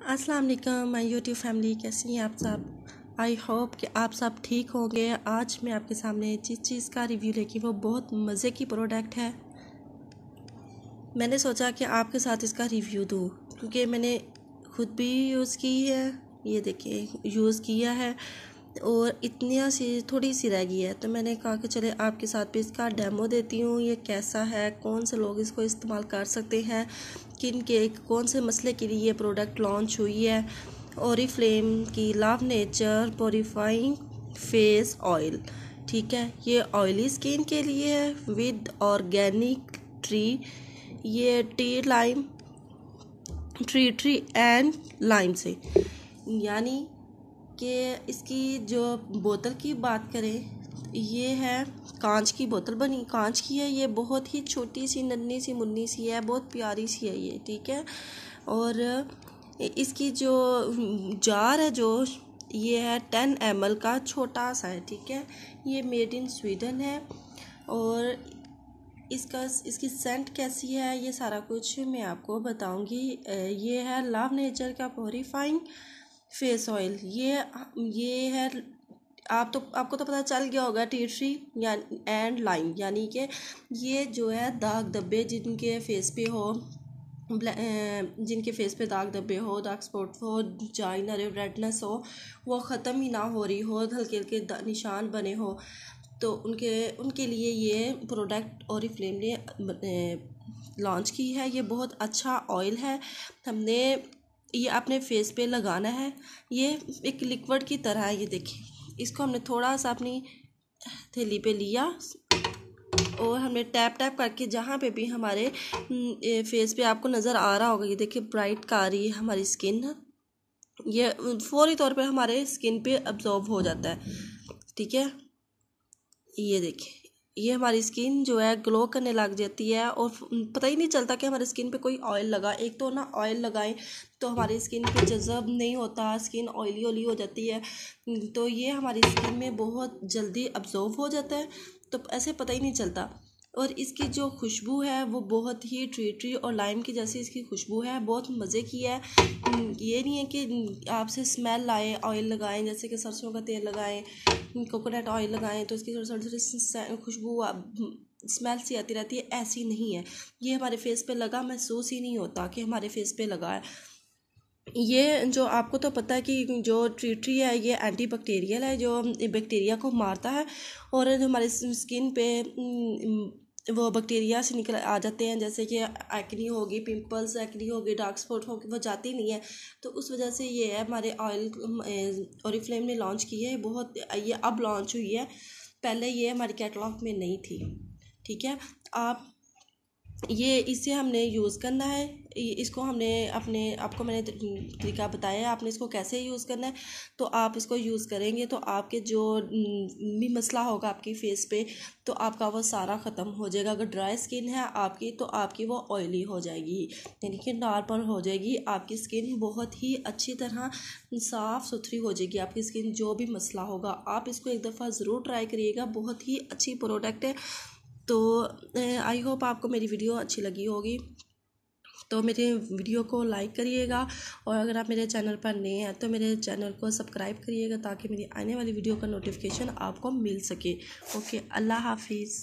अस्सलाम वालेकुम my YouTube family, कैसी हैं आप सब? आई होप कि आप सब ठीक होंगे। आज मैं आपके सामने जिस चीज़ का रिव्यू लेके, वो बहुत मज़े की प्रोडक्ट है। मैंने सोचा कि आपके साथ इसका रिव्यू दूँ, क्योंकि मैंने खुद भी यूज़ की है। ये देखिए, यूज़ किया है। और इतनी सी, थोड़ी सी रह गई है। तो मैंने कहा कि चले आपके साथ भी इसका डेमो देती हूँ, ये कैसा है, कौन से लोग इसको इस्तेमाल कर सकते हैं, किन के, कौन से मसले के लिए ये प्रोडक्ट लॉन्च हुई है। और फ्लेम की love nature purifying face oil ठीक है? ये ऑयली स्किन के लिए है विद ऑर्गेनिक ट्री ये tea lime tree tree and lime से। यानी कि इसकी जो बोतल की बात करें, ये है कांच की बोतल बनी। कांच की है, ये बहुत ही छोटी सी, नन्ही सी, मुन्नी सी है, बहुत प्यारी सी है ये, ठीक है? और इसकी जो जार है जो, ये है टेन एम का छोटा सा है, ठीक है? ये मेड इन स्वीडन है और इसका, इसकी सेंट कैसी है, ये सारा कुछ मैं आपको बताऊँगी। ये है लव नेचर का प्योरीफाइंग। फेस ऑयल ये ये है, आप तो आपको तो पता चल गया होगा टी ट्री या एंड लाइन, यानी कि ये जो है दाग धब्बे जिनके फेस पे हो जिनके फेस पे दाग धब्बे हो दाग स्पॉट हो जाइनर रेडनेस हो, वो ख़त्म ही ना हो रही हो, हल्के हल्के निशान बने हो तो उनके उनके लिए ये प्रोडक्ट और फ्लेम ने लॉन्च की है, ये बहुत अच्छा ऑयल है, हमने ये अपने फेस पे लगाना है। ये एक लिक्विड की तरह है, ये देखिए। इसको हमने थोड़ा सा अपनी थैली पे लिया और हमने टैप टैप करके जहाँ पे भी हमारे फेस पे आपको नज़र आ रहा होगा, ये देखिए ब्राइट का आ रही है हमारी स्किन ये फौरी तौर पे हमारे स्किन पे अब्जॉर्ब हो जाता है। ठीक है? ये देखिए। ये हमारी स्किन जो है ग्लो करने लग जाती है और पता ही नहीं चलता कि हमारी स्किन पे कोई ऑयल लगा। एक तो ना ऑयल लगाएँ तो हमारी स्किन पे जज़ब नहीं होता स्किन ऑयली ऑयली हो जाती है। तो ये हमारी स्किन में बहुत जल्दी अब्जॉर्व हो जाता है। तो ऐसे पता ही नहीं चलता। और इसकी जो खुशबू है, वो बहुत ही ट्री ट्री और लाइम की जैसी इसकी खुशबू है। बहुत मज़े की है। ये नहीं है कि आपसे स्मेल लाए ऑयल लगाएँ, जैसे कि सरसों का तेल लगाएँ कोकोनट ऑयल लगाएँ तो इसकी थोड़ी थोड़ी खुशबू स्मेल सी आती रहती है। ऐसी नहीं है। ये हमारे फेस पे लगा, महसूस ही नहीं होता कि हमारे फेस पे लगा है। ये जो आपको तो पता है कि जो ट्री ट्री है, ये एंटी बैक्टीरियल है, जो बैक्टीरिया को मारता है और जो हमारे स्किन पे वो बैक्टीरिया से निकल आ जाते हैं, जैसे कि एक्नी होगी पिंपल्स एक्नी होगी डार्क स्पॉट होगी वो जाती नहीं है। तो उस वजह से ये है, हमारे ऑयल और फ्लेम ने लॉन्च की है बहुत, ये अब लॉन्च हुई है। पहले ये हमारे कैटलॉग में नहीं थी, ठीक है? आप ये इसे हमने यूज़ करना है। इसको हमने अपने, आपको मैंने तरीका बताया आपने इसको कैसे यूज़ करना है। तो आप इसको यूज़ करेंगे तो आपके जो भी मसला होगा आपकी फेस पे तो आपका वो सारा ख़त्म हो जाएगा। अगर ड्राई स्किन है आपकी तो आपकी वो ऑयली हो जाएगी। यानी कि नॉर्मल हो जाएगी। आपकी स्किन बहुत ही अच्छी तरह साफ़ सुथरी हो जाएगी। आपकी स्किन जो भी मसला होगा, आप इसको एक दफ़ा ज़रूर ट्राई करिएगा। बहुत ही अच्छी प्रोडक्ट है। तो आई होप आपको मेरी वीडियो अच्छी लगी होगी। तो मेरे वीडियो को लाइक करिएगा और अगर आप मेरे चैनल पर नए हैं तो मेरे चैनल को सब्सक्राइब करिएगा ताकि मेरी आने वाली वीडियो का नोटिफिकेशन आपको मिल सके। ओके अल्लाह हाफिज़।